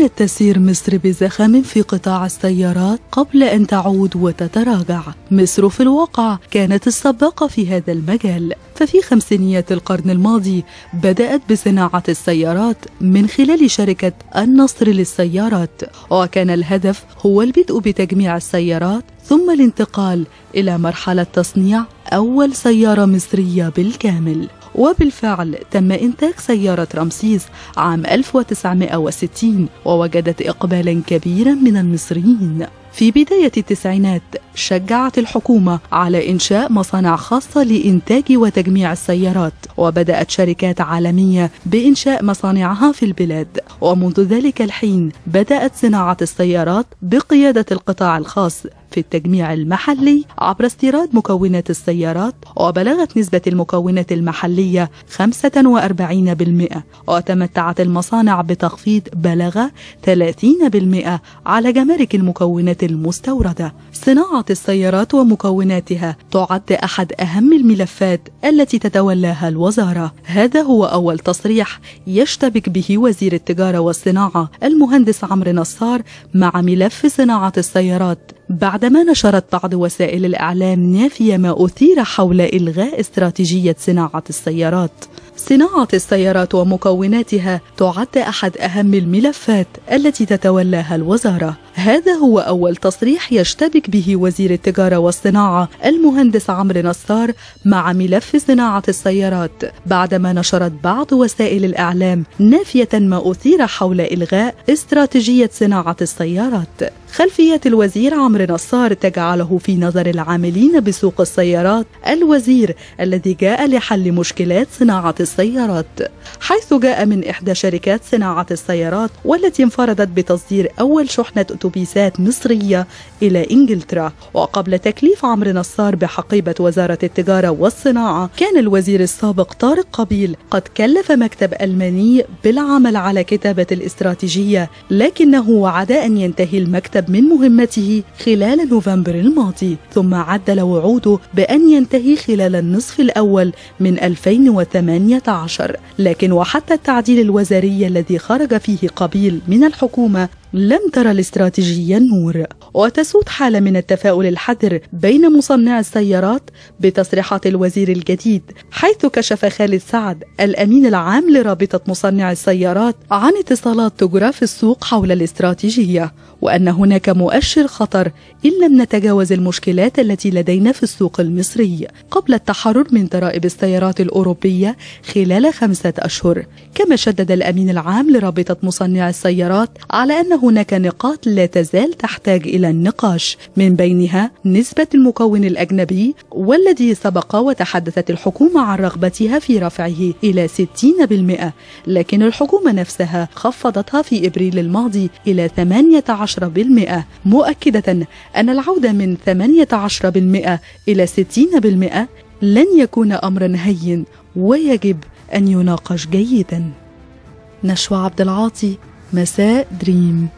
كانت تسير مصر بزخم في قطاع السيارات قبل أن تعود وتتراجع. مصر في الواقع كانت السباقة في هذا المجال. ففي خمسينيات القرن الماضي بدأت بصناعة السيارات من خلال شركة النصر للسيارات وكان الهدف هو البدء بتجميع السيارات ثم الانتقال إلى مرحلة تصنيع أول سيارة مصرية بالكامل. وبالفعل تم إنتاج سيارة رمسيس عام 1960 ووجدت إقبالا كبيرا من المصريين. في بداية التسعينات شجعت الحكومة على إنشاء مصانع خاصة لإنتاج وتجميع السيارات وبدأت شركات عالمية بإنشاء مصانعها في البلاد. ومنذ ذلك الحين بدأت صناعة السيارات بقيادة القطاع الخاص في التجميع المحلي عبر استيراد مكونات السيارات وبلغت نسبة المكونات المحلية 45% وتمتعت المصانع بتخفيض بلغ 30% على جمارك المكونات المستوردة. صناعة السيارات ومكوناتها تعد أحد أهم الملفات التي تتولاها الوزارة. هذا هو أول تصريح يشتبك به وزير التجارة والصناعة المهندس عمرو نصار مع ملف صناعة السيارات بعدما نشرت بعض وسائل الإعلام نافية ما أثير حول إلغاء استراتيجية صناعة السيارات. صناعة السيارات ومكوناتها تعد أحد أهم الملفات التي تتولاها الوزارة. هذا هو أول تصريح يشتبك به وزير التجارة والصناعة المهندس عمرو نصار مع ملف صناعة السيارات بعدما نشرت بعض وسائل الإعلام نافية ما أثير حول إلغاء استراتيجية صناعة السيارات. خلفية الوزير عمرو نصار تجعله في نظر العاملين بسوق السيارات الوزير الذي جاء لحل مشكلات صناعة السيارات حيث جاء من إحدى شركات صناعة السيارات والتي انفردت بتصدير أول شحنة أتوبيسات مصرية إلى إنجلترا. وقبل تكليف عمرو نصار بحقيبة وزارة التجارة والصناعة كان الوزير السابق طارق قبيل قد كلف مكتب ألماني بالعمل على كتابة الاستراتيجية لكنه وعد أن ينتهي المكتب من مهمته خلال نوفمبر الماضي. ثم عدل وعوده بأن ينتهي خلال النصف الأول من 2018 لكن وحتى التعديل الوزاري الذي خرج فيه قبيل من الحكومة لم ترى الاستراتيجية النور وتسود حالة من التفاؤل الحذر بين مصنع السيارات بتصريحات الوزير الجديد حيث كشف خالد سعد الأمين العام لرابطة مصنع السيارات عن اتصالات تجرى في السوق حول الاستراتيجية وأن هناك مؤشر خطر إن لم نتجاوز المشكلات التي لدينا في السوق المصري قبل التحرر من ضرائب السيارات الأوروبية خلال خمسة أشهر. كما شدد الأمين العام لرابطة مصنع السيارات على أن هناك نقاط لا تزال تحتاج إلى النقاش. من بينها نسبة المكون الأجنبي والذي سبق وتحدثت الحكومة عن رغبتها في رفعه إلى 60% لكن الحكومة نفسها خفضتها في إبريل الماضي إلى 18% مؤكدة أن العودة من 18% إلى 60% لن يكون أمرا هين ويجب أن يناقش جيدا. نشوى عبد العاطي. مساء دريم.